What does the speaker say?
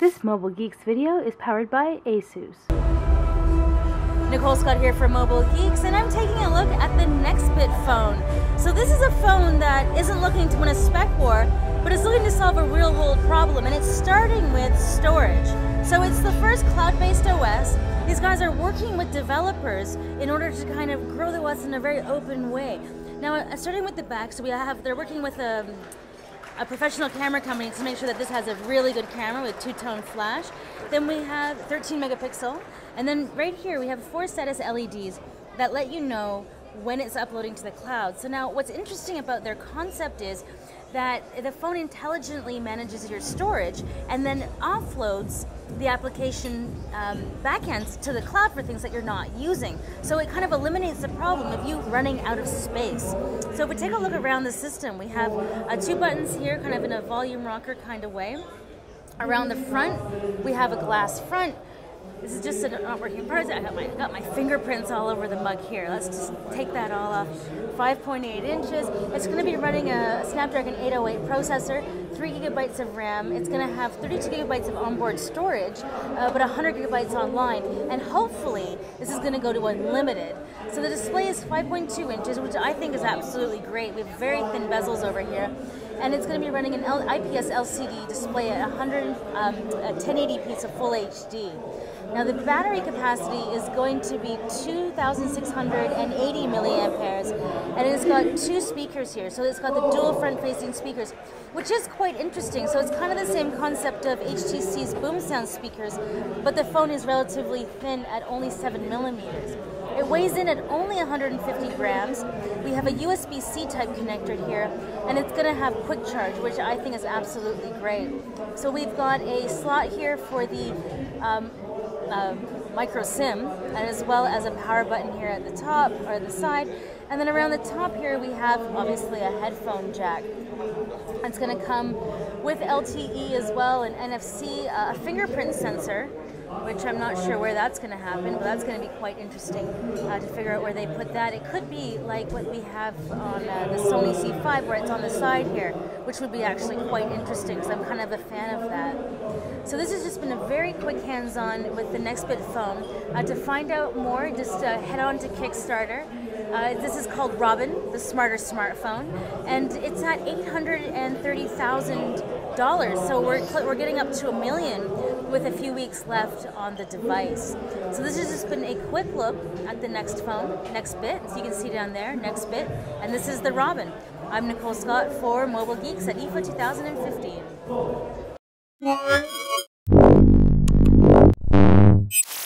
This Mobile Geeks video is powered by ASUS. Nicole Scott here for Mobile Geeks, and I'm taking a look at the Nextbit phone. So this is a phone that isn't looking to win a spec war, but it's looking to solve a real-world problem, and it's starting with storage. So it's the first cloud-based OS. These guys are working with developers in order to kind of grow the OS in a very open way. Now, uh, starting with the back, so we have they're working with a, a professional camera company to make sure that this has a really good camera with two-tone flash. Then we have 13 megapixel, and then right here we have four status LEDs that let you know when it's uploading to the cloud. So now what's interesting about their concept is that the phone intelligently manages your storage and then offloads the application um, backends to the cloud for things that you're not using. So it kind of eliminates the problem of you running out of space. So if we take a look around the system, we have uh, two buttons here, kind of in a volume rocker kind of way. Around the front, we have a glass front this is just not working part. I got my got my fingerprints all over the mug here. Let's just take that all off. 5.8 inches. It's going to be running a Snapdragon 808 processor, three gigabytes of RAM. It's going to have 32 gigabytes of onboard storage, uh, but 100 gigabytes online. And hopefully, this is going to go to unlimited. So the display is 5.2 inches, which I think is absolutely great. We have very thin bezels over here and it's going to be running an IPS LCD display at 100, um, 1080p, so full HD. Now the battery capacity is going to be 2,680 milliamperes, and it's got two speakers here. So it's got the dual front-facing speakers, which is quite interesting. So it's kind of the same concept of HTC's BoomSound speakers, but the phone is relatively thin at only seven millimeters. It weighs in at only 150 grams. We have a USB-C type connector here, and it's going to have quick charge, which I think is absolutely great. So we've got a slot here for the um, uh, micro SIM, and as well as a power button here at the top or the side. And then around the top here, we have obviously a headphone jack. It's going to come with LTE as well, and NFC, uh, a fingerprint sensor, which I'm not sure where that's going to happen, but that's going to be quite interesting uh, to figure out where they put that. It could be like what we have on uh, the Sony C5, where it's on the side here, which would be actually quite interesting because I'm kind of a fan of that. So this has just been a very quick hands-on with the Nextbit phone. Uh, to find out more, just uh, head on to Kickstarter. Uh, this is called Robin, the smarter smartphone, and it's at $830,000. So we're, we're getting up to a million with a few weeks left on the device. So this has just been a quick look at the next phone, Nextbit. So you can see down there, Nextbit. and this is the Robin. I'm Nicole Scott for Mobile Geeks at IFA 2015.